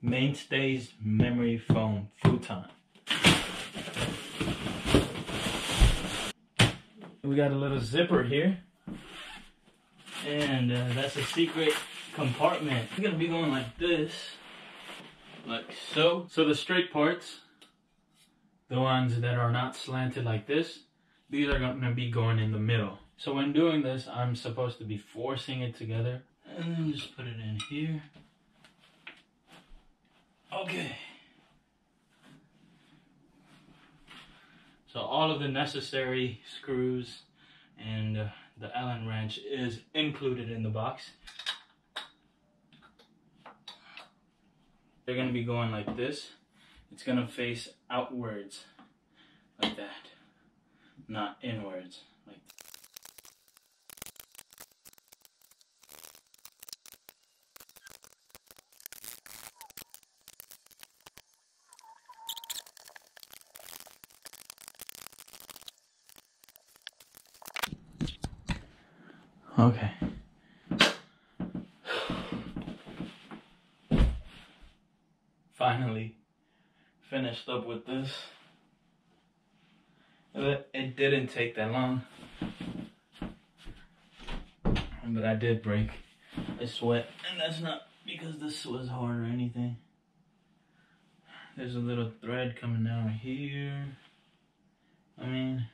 Mainstays Memory Foam Futon. We got a little zipper here. And uh, that's a secret compartment. It's gonna be going like this. Like so. So the straight parts, the ones that are not slanted like this, these are gonna be going in the middle. So when doing this, I'm supposed to be forcing it together. And then just put it in here. Okay. So all of the necessary screws and uh, the Allen wrench is included in the box. They're gonna be going like this. It's gonna face outwards like that, not inwards like Okay. Finally finished up with this. It didn't take that long. But I did break a sweat. And that's not because this was hard or anything. There's a little thread coming down here. I mean...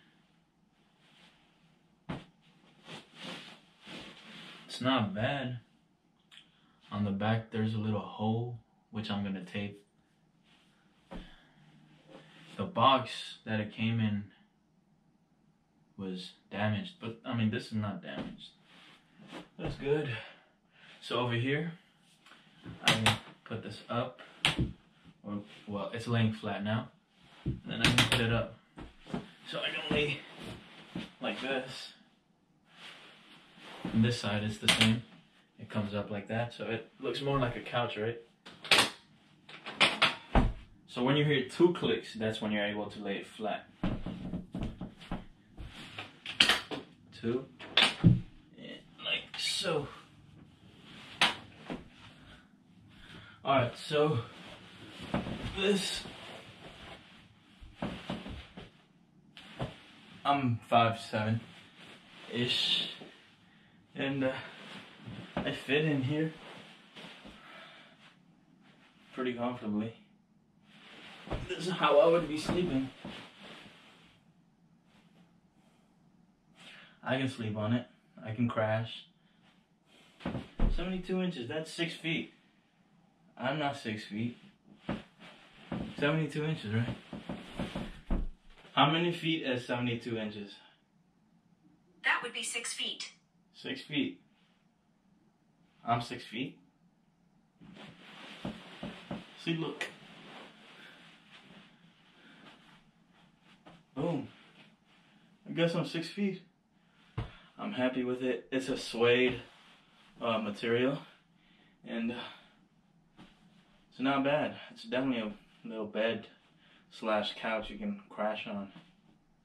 It's not bad. On the back, there's a little hole, which I'm gonna tape. The box that it came in was damaged, but I mean, this is not damaged. That's good. So over here, I put this up, well, it's laying flat now. And then I can put it up. So I can lay like this. This side is the same. It comes up like that, so it looks more like a couch, right? So when you hear two clicks, that's when you're able to lay it flat. Two, and like so. Alright, so this, I'm five seven ish and uh, I fit in here pretty comfortably. This is how I would be sleeping. I can sleep on it. I can crash. 72 inches, that's 6 feet. I'm not 6 feet. 72 inches, right? How many feet is 72 inches? That would be 6 feet. Six feet. I'm six feet. See, look. Boom. I guess I'm six feet. I'm happy with it. It's a suede uh, material. And uh, it's not bad. It's definitely a little bed slash couch you can crash on.